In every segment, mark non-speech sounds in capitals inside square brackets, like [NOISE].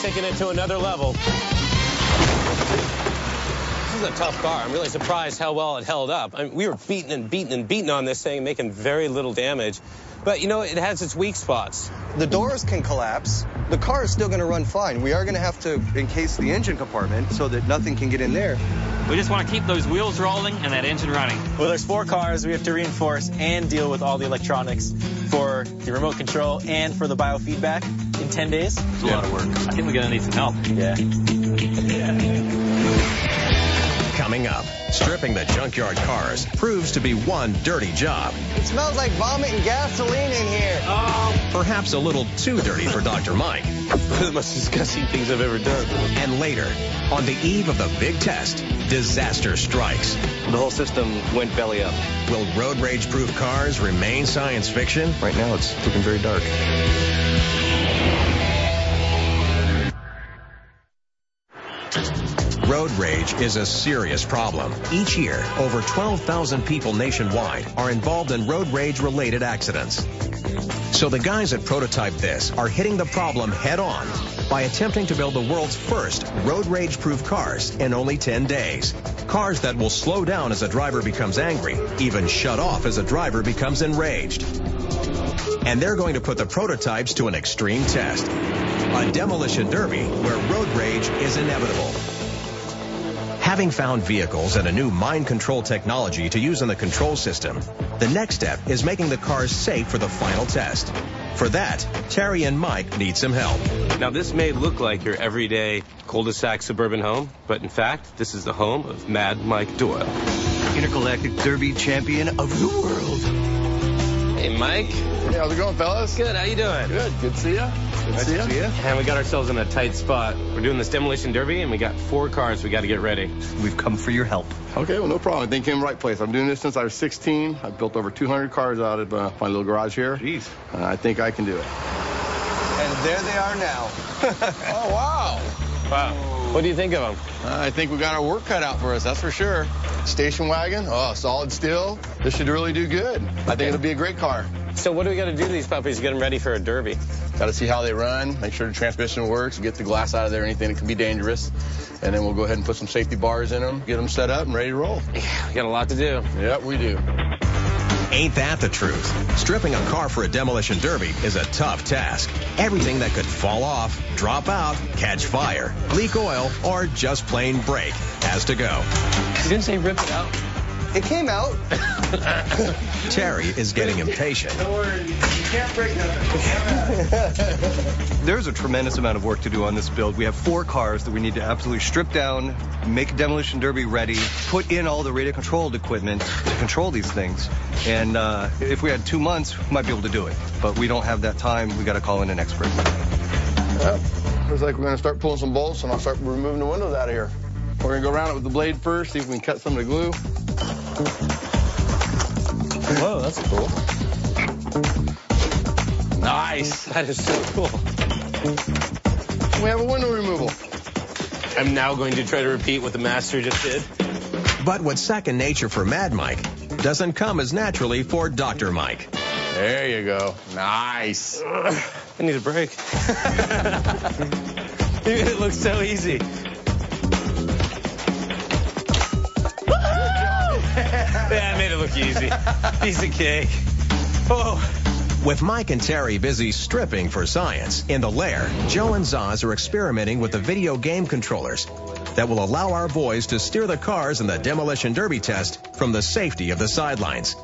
Terry. Always taking it to another level. This is a tough car. I'm really surprised how well it held up. I mean, we were beating and beating and beating on this thing, making very little damage. But, you know, it has its weak spots. The doors can collapse. The car is still going to run fine. We are going to have to encase the engine compartment so that nothing can get in there. We just want to keep those wheels rolling and that engine running. Well, there's four cars. We have to reinforce and deal with all the electronics for the remote control and for the biofeedback in 10 days. It's a lot of work. I think we're going to need some help. Yeah. Coming up, stripping the junkyard cars proves to be one dirty job. It smells like vomit and gasoline in here. Oh. Perhaps a little too dirty for Dr. Mike. One [LAUGHS] of the most disgusting things I've ever done. And later, on the eve of the big test, disaster strikes. The whole system went belly up. Will road rage proof cars remain science fiction? Right now, it's looking very dark. Road rage is a serious problem. Each year, over 12,000 people nationwide are involved in road rage related accidents. So the guys at Prototype This are hitting the problem head on by attempting to build the world's first road rage proof cars in only 10 days. Cars that will slow down as a driver becomes angry, even shut off as a driver becomes enraged. And they're going to put the prototypes to an extreme test. A demolition derby where road rage is inevitable. Having found vehicles and a new mind control technology to use in the control system, the next step is making the cars safe for the final test. For that, Terry and Mike need some help. Now, this may look like your everyday cul-de-sac suburban home, but in fact, this is the home of Mad Mike Doyle. Intergalactic Derby champion of the world. Hey, Mike. Hey, how's it going, fellas? Good. How you doing? Good. Good to see you. Good to see you. And we got ourselves in a tight spot. We're doing this demolition derby, and we got four cars we got to get ready. We've come for your help. Okay, well, no problem. I think you came in the right place. I'm doing this since I was 16. I've built over 200 cars out of uh, my little garage here. Jeez. And I think I can do it. And there they are now. [LAUGHS] Oh, wow. Wow. What do you think of them? I think we got our work cut out for us, that's for sure. Station wagon, oh, solid steel. This should really do good. I think it'll be a great car. So what do we got to do to these puppies to get them ready for a derby? Got to see how they run, make sure the transmission works, get the glass out of there, anything that can be dangerous. And then we'll go ahead and put some safety bars in them, get them set up and ready to roll. Yeah, we got a lot to do. Yep, we do. Ain't that the truth? Stripping a car for a demolition derby is a tough task. Everything that could fall off, drop out, catch fire, leak oil, or just plain break has to go. You didn't say rip it out. It came out. [LAUGHS] Terry is getting impatient. There's a tremendous amount of work to do on this build. We have four cars that we need to absolutely strip down, make demolition derby ready, put in all the radio controlled equipment to control these things. And uh, if we had two months, we might be able to do it. But we don't have that time. We got to call in an expert. Yep. Looks like we're going to start pulling some bolts and I'll start removing the windows out of here. We're going to go around it with the blade first, see if we can cut some of the glue. Whoa, that's cool. Nice. [LAUGHS] That is so cool. We have a window removal. I'm now going to try to repeat what the master just did. But what's second nature for Mad Mike doesn't come as naturally for Dr. Mike. There you go. Nice. I need a break. [LAUGHS] it looks so easy. Look easy. [LAUGHS] Piece of cake. Oh. With Mike and Terry busy stripping for science, in the lair, Joe and Zoz are experimenting with the video game controllers that will allow our boys to steer the cars in the demolition derby test from the safety of the sidelines.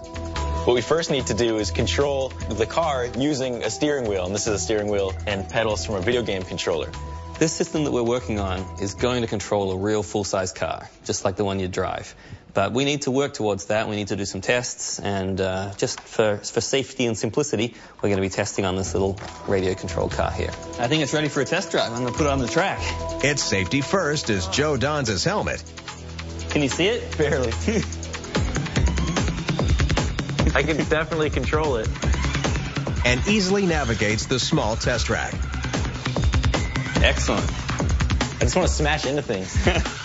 What we first need to do is control the car using a steering wheel, and this is a steering wheel and pedals from a video game controller. This system that we're working on is going to control a real full-size car, just like the one you drive. But we need to work towards that. We need to do some tests, and uh, just for, for safety and simplicity, we're going to be testing on this little radio-controlled car here. I think it's ready for a test drive. I'm going to put it on the track. It's safety first as Joe dons his helmet. Can you see it? Barely. [LAUGHS] I can definitely control it. and easily navigates the small test track. Excellent. I just want to smash into things. [LAUGHS]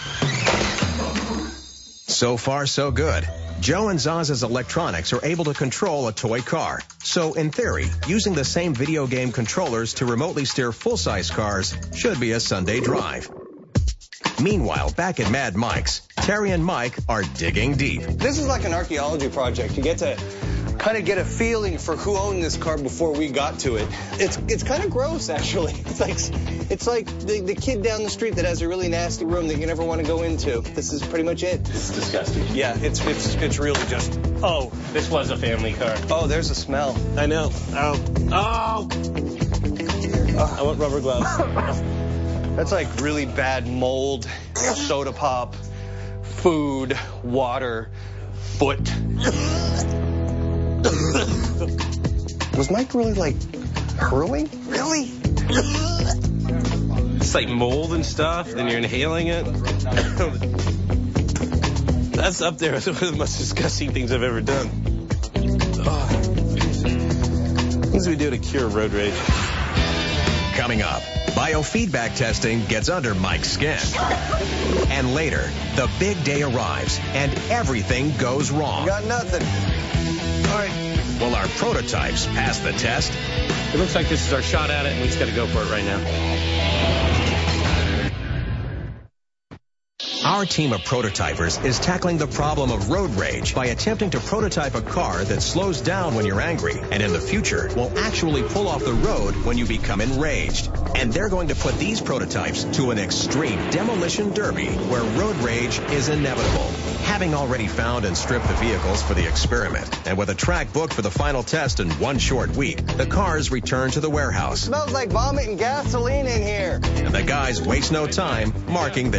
So far, so good. Joe and Zoz's electronics are able to control a toy car. So, in theory, using the same video game controllers to remotely steer full-size cars should be a Sunday drive. Meanwhile, back at Mad Mike's, Terry and Mike are digging deep. This is like an archaeology project. You get to kind of get a feeling for who owned this car before we got to it. It's it's kind of gross actually. [LAUGHS] It's like it's like the, the kid down the street that has a really nasty room that you never want to go into. This is pretty much it. It's disgusting. Yeah, it's it's it's really just oh This was a family car. oh there's a smell. I know. Oh. Oh! I want rubber gloves. That's like really bad mold, soda pop, food, water, foot. Was Mike really like hurling? Really? It's like mold and stuff, and you're inhaling it. [COUGHS] That's up there [LAUGHS] with one of the most disgusting things I've ever done. Oh. Things we do to cure road rage. Coming up, biofeedback testing gets under Mike's skin. And later, the big day arrives and everything goes wrong. Got nothing. All right. Will our prototypes pass the test? It looks like this is our shot at it, and we just got to go for it right now. Our team of prototypers is tackling the problem of road rage by attempting to prototype a car that slows down when you're angry and in the future will actually pull off the road when you become enraged. And they're going to put these prototypes to an extreme demolition derby where road rage is inevitable. Having already found and stripped the vehicles for the experiment, and with a track booked for the final test in one short week, the cars return to the warehouse. Smells like vomit and gasoline in here. And the guys waste no time marking their